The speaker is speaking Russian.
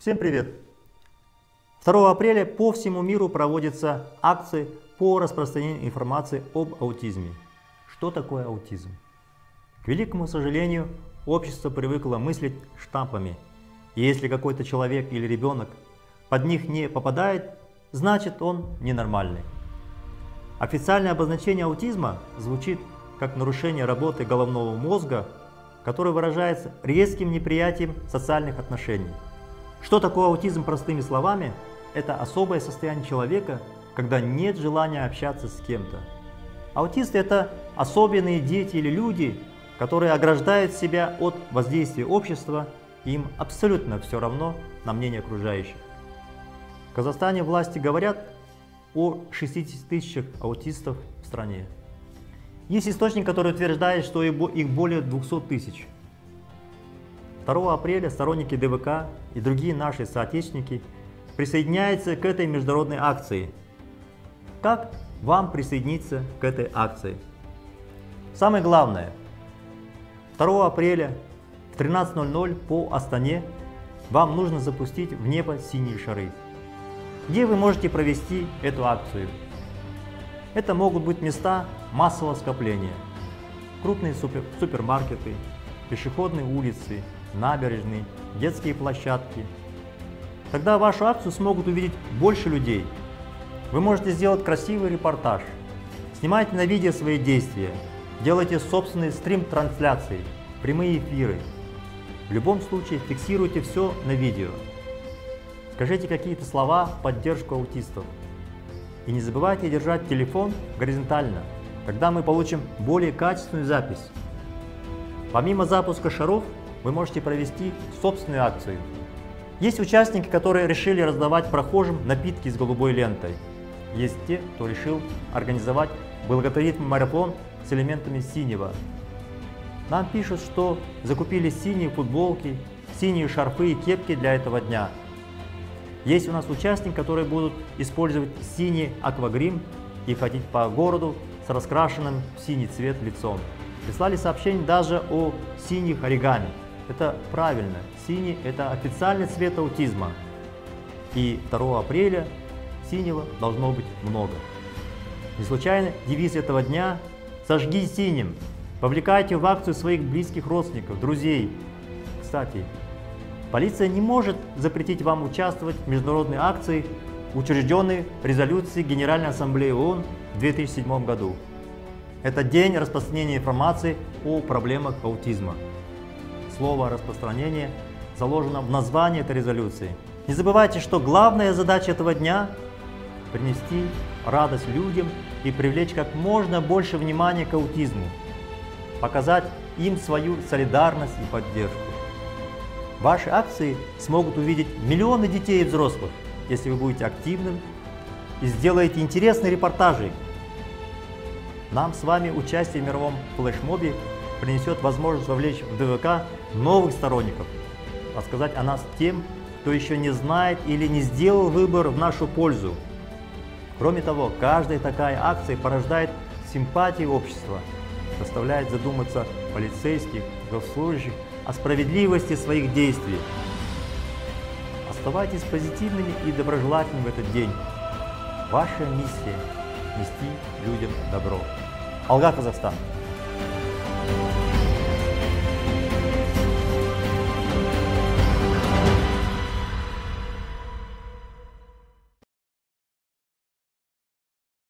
Всем привет! 2 апреля по всему миру проводятся акции по распространению информации об аутизме. Что такое аутизм? К великому сожалению, общество привыкло мыслить штампами. И если какой-то человек или ребенок под них не попадает, значит он ненормальный. Официальное обозначение аутизма звучит как нарушение работы головного мозга, которое выражается резким неприятием социальных отношений. Что такое аутизм простыми словами? Это особое состояние человека, когда нет желания общаться с кем-то. Аутисты – это особенные дети или люди, которые ограждают себя от воздействия общества, им абсолютно все равно на мнение окружающих. В Казахстане власти говорят о 60 тысячах аутистов в стране. Есть источник, который утверждает, что их более 200 тысяч. 2 апреля сторонники ДВК и другие наши соотечественники присоединяются к этой международной акции. Как вам присоединиться к этой акции? Самое главное, 2 апреля в 13.00 по Астане вам нужно запустить в небо синие шары. Где вы можете провести эту акцию? Это могут быть места массового скопления, крупные супер, супермаркеты, пешеходные улицы, набережные, детские площадки. Тогда вашу акцию смогут увидеть больше людей. Вы можете сделать красивый репортаж, снимайте на видео свои действия, делайте собственные стрим-трансляции, прямые эфиры. В любом случае фиксируйте все на видео. Скажите какие-то слова в поддержку аутистов. И не забывайте держать телефон горизонтально, тогда мы получим более качественную запись. Помимо запуска шаров, вы можете провести собственную акцию. Есть участники, которые решили раздавать прохожим напитки с голубой лентой. Есть те, кто решил организовать благотворительный марафон с элементами синего. Нам пишут, что закупили синие футболки, синие шарфы и кепки для этого дня. Есть у нас участники, которые будут использовать синий аквагрим и ходить по городу с раскрашенным в синий цвет лицом. Прислали сообщение даже о синих оригами. Это правильно. Синий – это официальный цвет аутизма. И 2 апреля синего должно быть много. Не случайно девиз этого дня «Сожги синим». Повлекайте в акцию своих близких родственников, друзей. Кстати, полиция не может запретить вам участвовать в международной акции, учрежденной резолюцией Генеральной Ассамблеи ООН в 2007 году. Это день распространения информации о проблемах аутизма слово «распространение» заложено в названии этой резолюции. Не забывайте, что главная задача этого дня – принести радость людям и привлечь как можно больше внимания к аутизму, показать им свою солидарность и поддержку. Ваши акции смогут увидеть миллионы детей и взрослых, если вы будете активным и сделаете интересные репортажи. Нам с вами участие в мировом флешмобе принесет возможность вовлечь в ДВК новых сторонников, рассказать о нас тем, кто еще не знает или не сделал выбор в нашу пользу. Кроме того, каждая такая акция порождает симпатии общества, заставляет задуматься полицейских, госслужащих о справедливости своих действий. Оставайтесь позитивными и доброжелательными в этот день. Ваша миссия – нести людям добро. Алга, Казахстан!